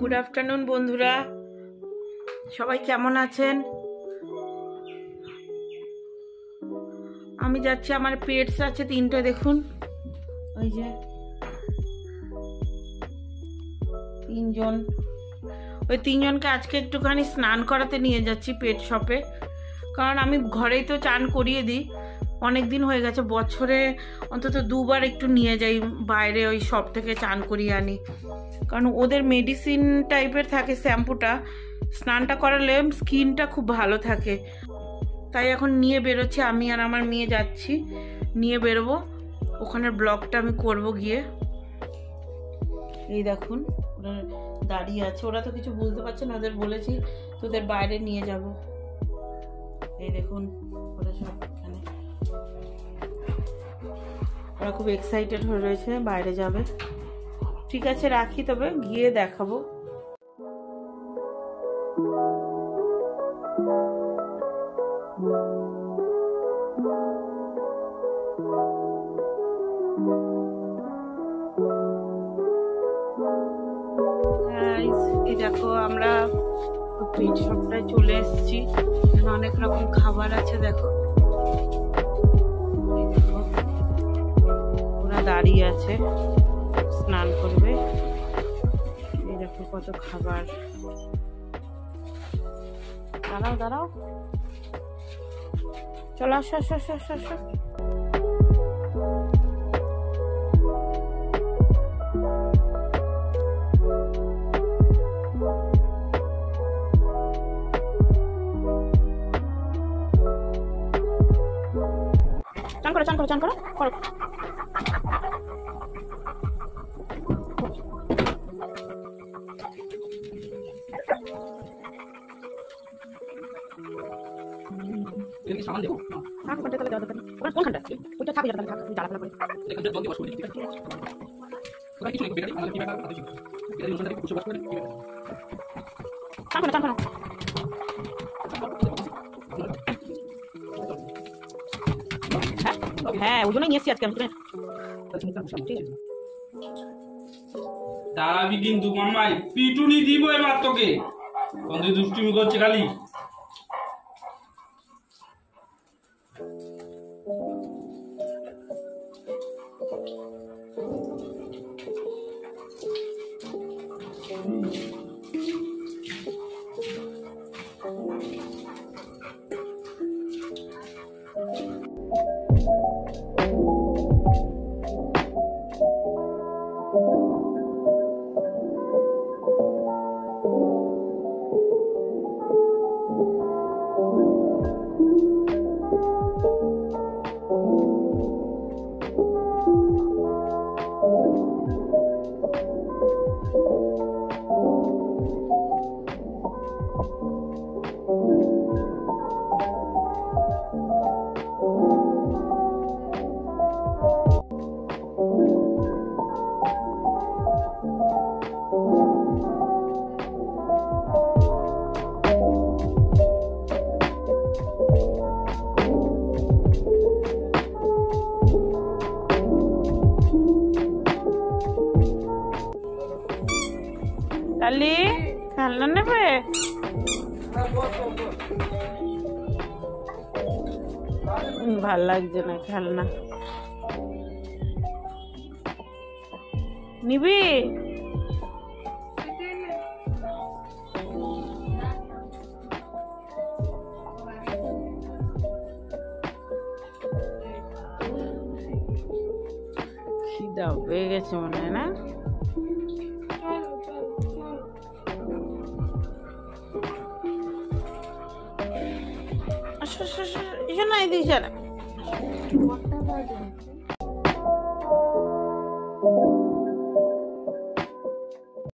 Good afternoon বন্ধুরা। সবাই কেমন আছেন? আমি যাচ্ছি, আমার পেটস আছে তিনটে, দেখুন। ওই যে তিনজন। ওই তিনজনকে আজকে একটুখানি স্নান করাতে নিয়ে যাচ্ছি পেট শপে কারণ আমি ঘরেই তো চান করিয়ে দিই। অনেক দিন হয়ে গেছে, বছরে অন্তত দুবার একটু নিয়ে যাই, বাইরে ওই শপ থেকে চান করিয়ে আনি। কারণ ওদের মেডিসিন টাইপের থাকে শ্যাম্পুটা, স্নানটা করালে স্কিনটা খুব ভালো থাকে। তাই এখন নিয়ে বেরোচ্ছি, আমি আর আমার মেয়ে যাচ্ছি, নিয়ে বেরোবো। ওখানের ব্লগটা আমি করব গিয়ে। এই দেখুন, ওরা দাঁড়িয়ে আছে। ওরা তো কিছু বুঝতে পারছে না, ওদের বলেছি তোদের বাইরে নিয়ে যাব। এই দেখুন, ওরা সব এখানে। ওরা খুব এক্সাইটেড হয়ে রয়েছে, বাইরে যাবে। ঠিক আছে, রাখি, তবে গিয়ে দেখাবো। দেখো, আমরা পেট চলে এসেছি। অনেক রকম খাবার আছে, দেখো। দাঁড়িয়ে আছে। স্নান করবে। এই দেখো কত খাবার। দাঁড়াও দাঁড়াও। চলো, আসো আসো আসো আসো আসো। চান করো চান করো চান করো করো। এখানে সামান দেবো থাক ওখানটা তাহলে দেওয়া দরকার নেই। ওখানে কোনখানটা ওইটা থাক যাবে থাক জ্বালাপনা করে এখানে জল দিয়ে ওয়াশ করে দিই ঠিক আছে ওরা কিছু নেই বেকারি আমাদের কি ব্যাপার আছে বেকারি অনুষ্ঠান থেকে ওয়াশ করে দিই চান করো চান করো হ্যাঁ ওই জন্যই নিয়ে এসছি আজকে আমি দাঁড়াবি কিন্তু মামাই, পিটুনি দিব এবার তোকে। দুষ্টুমি করছে খালি। লালি খেলনা নেবে উম, ভাল লাগছে না খেলনা নিবি খিদা পেয়ে গেছে মনে হয় না শোনাই দিই সারা